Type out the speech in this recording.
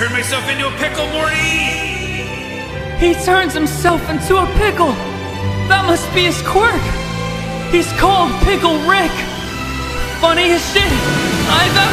turn myself into a pickle, Morty! He turns himself into a pickle. That must be his quirk. He's called Pickle Rick. Funniest shit I've ever!